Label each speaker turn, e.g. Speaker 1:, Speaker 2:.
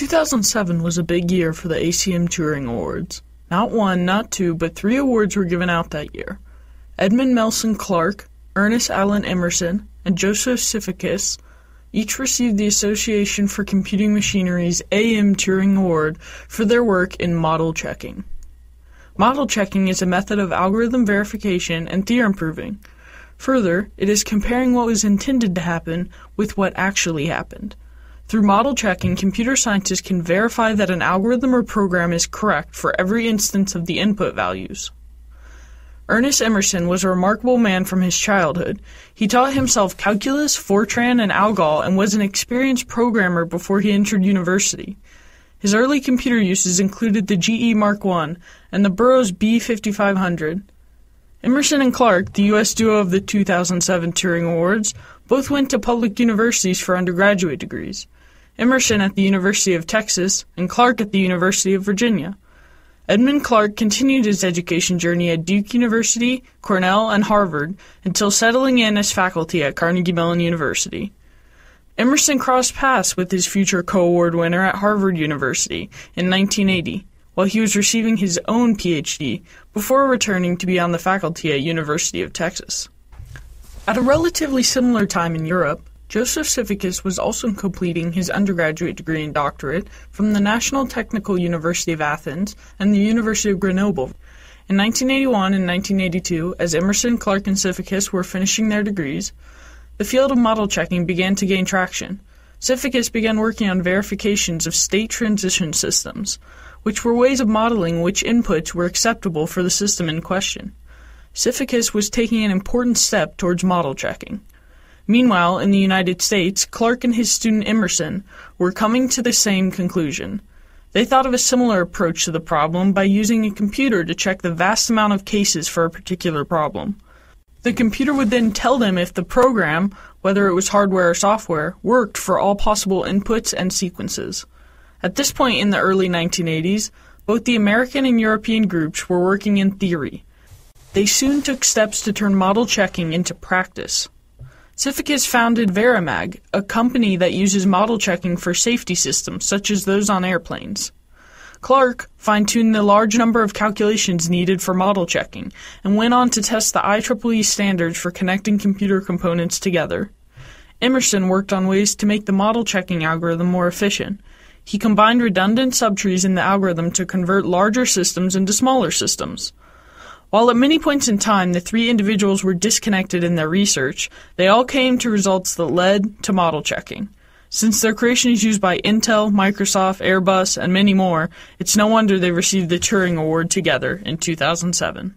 Speaker 1: 2007 was a big year for the ACM Turing Awards. Not one, not two, but three awards were given out that year. Edmund Melson Clarke, Ernest Allen Emerson, and Joseph Sifakis each received the Association for Computing Machinery's AM Turing Award for their work in model checking. Model checking is a method of algorithm verification and theorem proving. Further, it is comparing what was intended to happen with what actually happened. Through model checking, computer scientists can verify that an algorithm or program is correct for every instance of the input values. Ernest Emerson was a remarkable man from his childhood. He taught himself calculus, Fortran, and Algol and was an experienced programmer before he entered university. His early computer uses included the GE Mark I and the Burroughs B5500. Emerson and Clarke, the U.S. duo of the 2007 Turing Awards, both went to public universities for undergraduate degrees. Emerson at the University of Texas, and Clarke at the University of Virginia. Edmund Clarke continued his education journey at Duke University, Cornell, and Harvard until settling in as faculty at Carnegie Mellon University. Emerson crossed paths with his future co-award winner at Harvard University in 1980 while he was receiving his own PhD before returning to be on the faculty at University of Texas. At a relatively similar time in Europe, Joseph Sifakis was also completing his undergraduate degree and doctorate from the National Technical University of Athens and the University of Grenoble. In 1981 and 1982, as Emerson, Clarke, and Sifakis were finishing their degrees, the field of model checking began to gain traction. Sifakis began working on verifications of state transition systems, which were ways of modeling which inputs were acceptable for the system in question. Sifakis was taking an important step towards model checking. Meanwhile, in the United States, Clarke and his student Emerson were coming to the same conclusion. They thought of a similar approach to the problem by using a computer to check the vast amount of cases for a particular problem. The computer would then tell them if the program, whether it was hardware or software, worked for all possible inputs and sequences. At this point in the early 1980s, both the American and European groups were working in theory. They soon took steps to turn model checking into practice. Sifakis founded Verimag, a company that uses model checking for safety systems such as those on airplanes. Clarke fine-tuned the large number of calculations needed for model checking and went on to test the IEEE standards for connecting computer components together. Emerson worked on ways to make the model checking algorithm more efficient. He combined redundant subtrees in the algorithm to convert larger systems into smaller systems. While at many points in time the three individuals were disconnected in their research, they all came to results that led to model checking. Since their creation is used by Intel, Microsoft, Airbus, and many more, it's no wonder they received the Turing Award together in 2007.